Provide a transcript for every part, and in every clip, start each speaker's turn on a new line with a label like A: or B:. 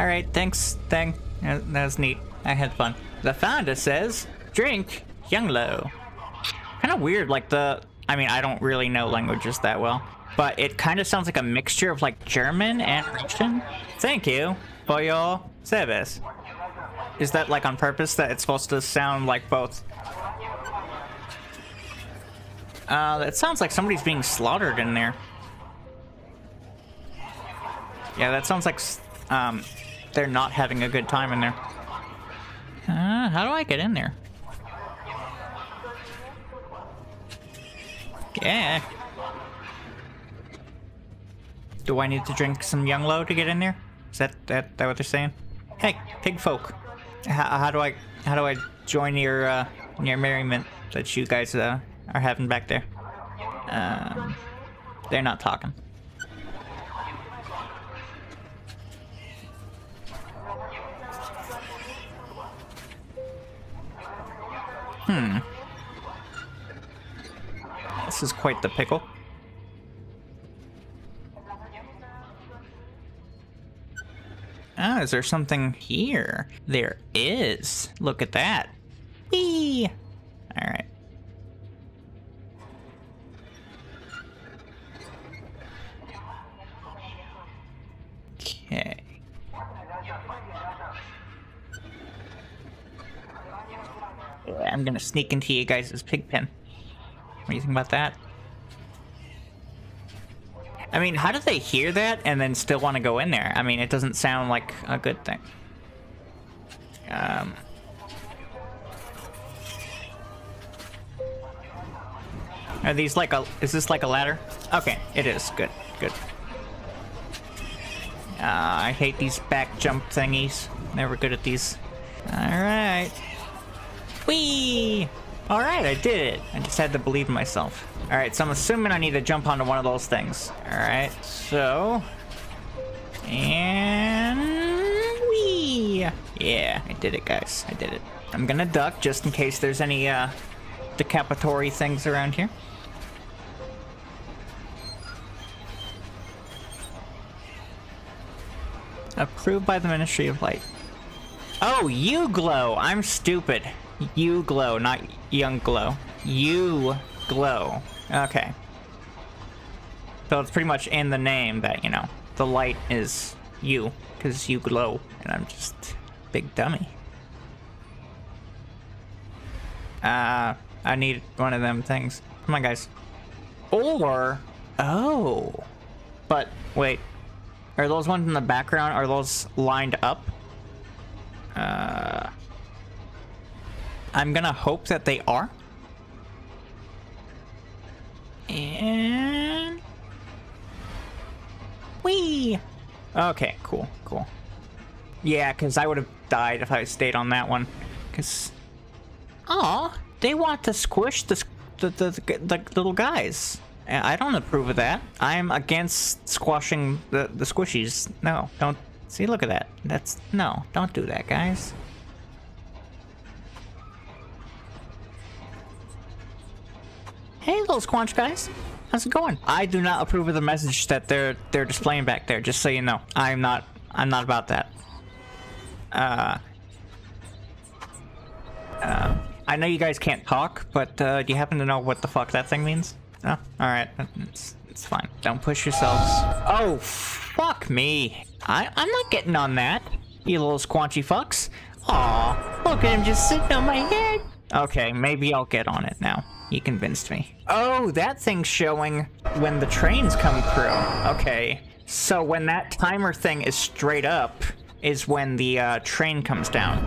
A: Alright, thanks, thing. That was neat. I had fun. The founder says, drink Younglow. Kind of weird, like the... I mean, I don't really know languages that well, but it kind of sounds like a mixture of like German and Russian. Thank you for your service. Is that like on purpose that it's supposed to sound like both? Uh, that sounds like somebody's being slaughtered in there. Yeah, that sounds like um, they're not having a good time in there. Uh, how do I get in there? Yeah. Do I need to drink some Young Low to get in there? Is that that, that what they're saying? Hey, pig folk. How, how do I how do I join your uh, your merriment that you guys uh, are having back there? Um, they're not talking. Hmm. This is quite the pickle. Ah, is there something here? There is. Look at that. Whee! I'm gonna sneak into you guys' pig pen. What do you think about that? I mean, how do they hear that and then still want to go in there? I mean, it doesn't sound like a good thing. Um. Are these like a, is this like a ladder? Okay, it is. Good, good. Uh, I hate these back jump thingies. Never good at these. Alright. Whee! Alright, I did it. I just had to believe in myself. Alright, so I'm assuming I need to jump onto one of those things. Alright, so... And... Whee! Yeah, I did it, guys. I did it. I'm gonna duck just in case there's any, uh, decapitory things around here. Approved by the Ministry of Light. Oh, you glow. I'm stupid. You glow, not young glow. You glow. Okay. So it's pretty much in the name that, you know, the light is you, because you glow, and I'm just big dummy. Uh, I need one of them things. Come on, guys. Or, oh. But, wait. Are those ones in the background, are those lined up? Uh, I'm gonna hope that they are. And... Whee! Okay, cool, cool. Yeah, because I would have died if I stayed on that one. Because... Aw, they want to squish the, the, the, the little guys. I don't approve of that. I'm against squashing the, the squishies. No, don't. See, look at that. That's... No, don't do that, guys. Hey, little squanch guys. How's it going? I do not approve of the message that they're they're displaying back there, just so you know. I'm not I'm not about that. Uh uh, I know you guys can't talk, but uh, do you happen to know what the fuck that thing means? Oh, alright. It's, it's fine. Don't push yourselves. Oh, fuck me. I, I'm not getting on that, you little squanchy fucks. Aw, look at him just sitting on my head. Okay, maybe I'll get on it now. You convinced me. Oh, that thing's showing when the trains come through. Okay, so when that timer thing is straight up is when the uh, train comes down.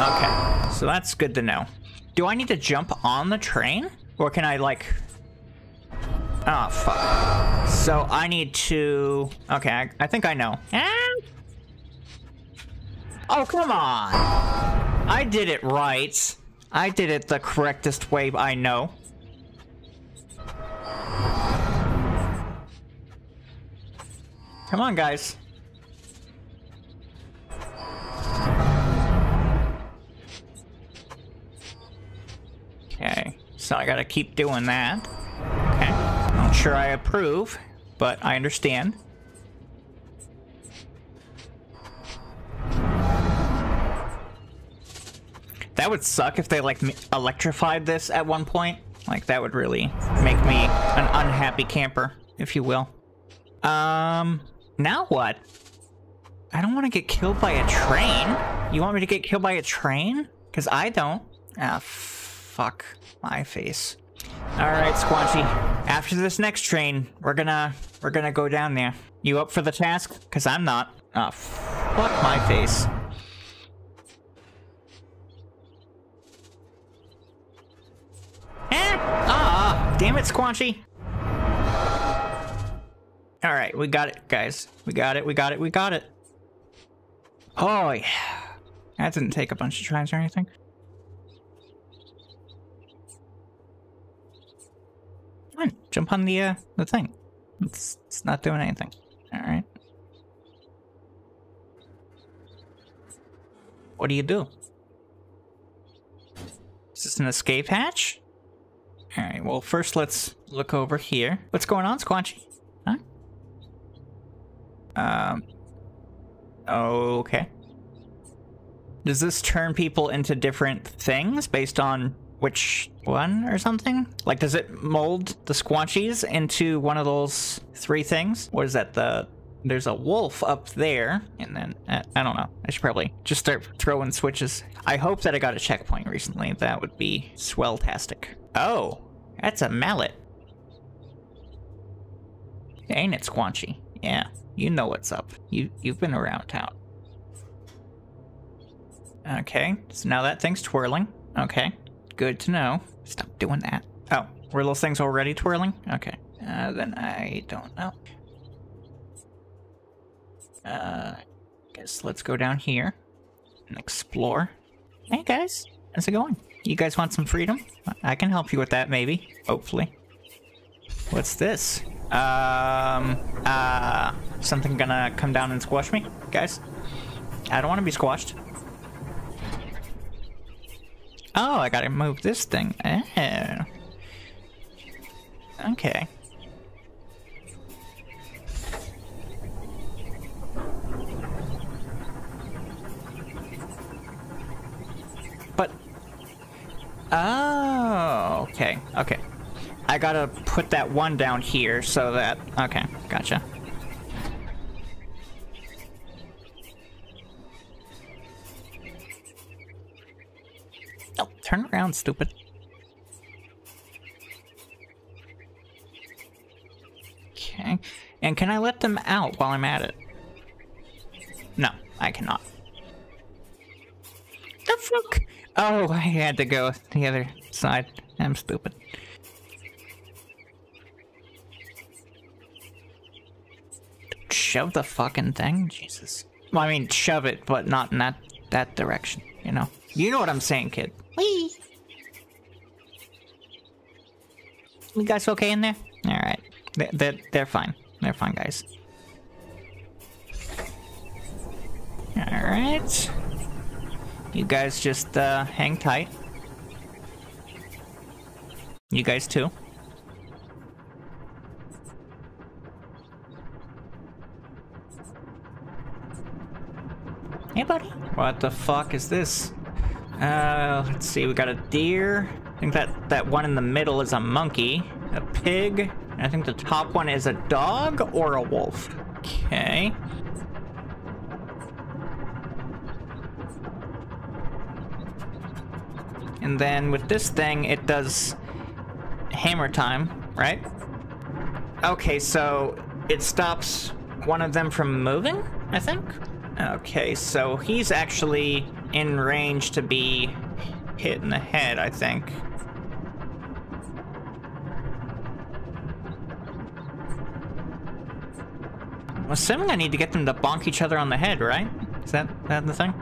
A: Okay, so that's good to know. Do I need to jump on the train? Or can I, like... Oh, fuck. So I need to... Okay, I, I think I know. Ah! Oh, come on! I did it right. I did it the correctest way I know. Come on, guys. Okay, so I gotta keep doing that. Okay, not sure I approve, but I understand. That would suck if they, like, electrified this at one point. Like, that would really make me an unhappy camper, if you will. Um, now what? I don't want to get killed by a train. You want me to get killed by a train? Because I don't. Ah, fuck my face. All right, Squanchy. After this next train, we're gonna we're gonna go down there. You up for the task? Cause I'm not. Oh, fuck my face. It, Squanchy. All right, we got it, guys. We got it. We got it. We got it. Oh yeah. That didn't take a bunch of tries or anything. Come on, jump on the uh, the thing. It's, it's not doing anything. All right. What do you do? Is this an escape hatch? All right. Well, first let's look over here. What's going on, Squanchy? Huh? Um. Okay. Does this turn people into different things based on which one or something? Like, does it mold the squanchies into one of those three things? What is that? The there's a wolf up there, and then uh, I don't know. I should probably just start throwing switches. I hope that I got a checkpoint recently. That would be swell-tastic. Oh, that's a mallet. Ain't it, Squanchy? Yeah, you know what's up. You you've been around town. Okay, so now that thing's twirling. Okay. Good to know. Stop doing that. Oh, were those things already twirling? Okay. Uh, then I don't know. Uh, guess let's go down here and explore. Hey guys, how's it going? You guys want some freedom? I can help you with that, maybe. Hopefully. What's this? Um, uh, something gonna come down and squash me? Guys? I don't want to be squashed. Oh, I gotta move this thing. Oh. Okay. Oh, okay, okay. I gotta put that one down here so that... Okay, gotcha. Oh, turn around, stupid. Okay. And can I let them out while I'm at it? No, I cannot. The fuck? Oh, I had to go the other side. I'm stupid. Shove the fucking thing? Jesus. Well, I mean, shove it, but not in that, that direction, you know? You know what I'm saying, kid. Whee! You guys okay in there? Alright. They're, they're, they're fine. They're fine, guys. Alright. You guys just uh, hang tight. You guys too. Hey, buddy. What the fuck is this? Uh, let's see, we got a deer. I think that, that one in the middle is a monkey. A pig. I think the top one is a dog or a wolf. Okay. And then with this thing, it does hammer time, right? Okay, so it stops one of them from moving, I think? Okay, so he's actually in range to be hit in the head, I think. I'm assuming I need to get them to bonk each other on the head, right? Is that, that the thing?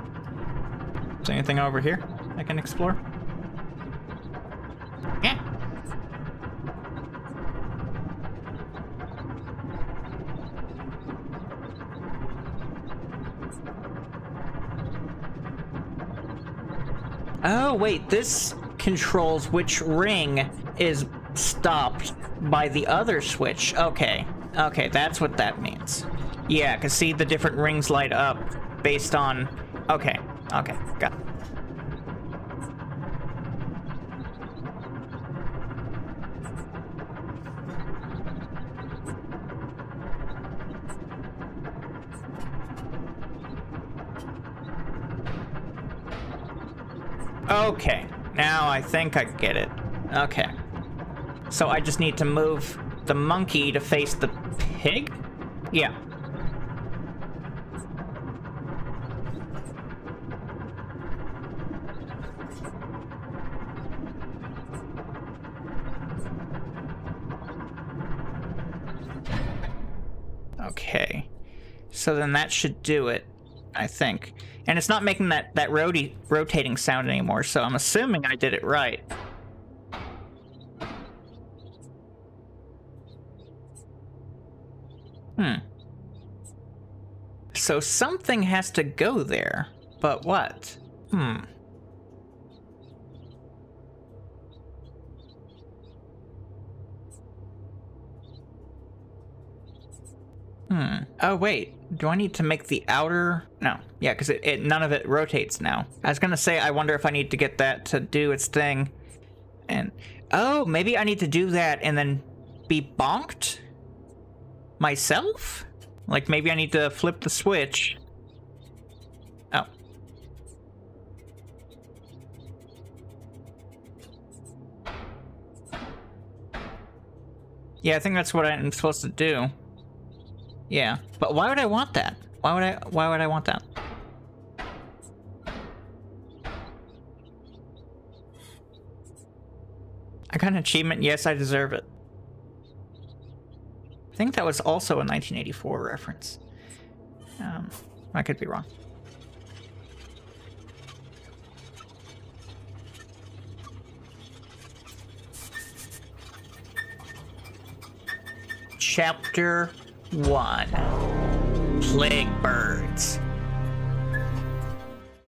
A: Is anything over here I can explore? Oh, wait, this controls which ring is stopped by the other switch. Okay, okay, that's what that means. Yeah, because see, the different rings light up based on... Okay, okay, got it. Okay, now I think I get it. Okay. So I just need to move the monkey to face the pig? Yeah. Okay. So then that should do it, I think. And it's not making that, that roti rotating sound anymore, so I'm assuming I did it right. Hmm. So something has to go there, but what? Hmm. Hmm. Oh, wait. Do I need to make the outer... No. Yeah, because it, it, none of it rotates now. I was gonna say, I wonder if I need to get that to do its thing. And... Oh, maybe I need to do that and then be bonked? Myself? Like, maybe I need to flip the switch. Oh. Yeah, I think that's what I'm supposed to do. Yeah, but why would I want that? Why would I? Why would I want that? I got an achievement. Yes, I deserve it. I think that was also a 1984 reference. Um, I could be wrong. Chapter one. Plague birds.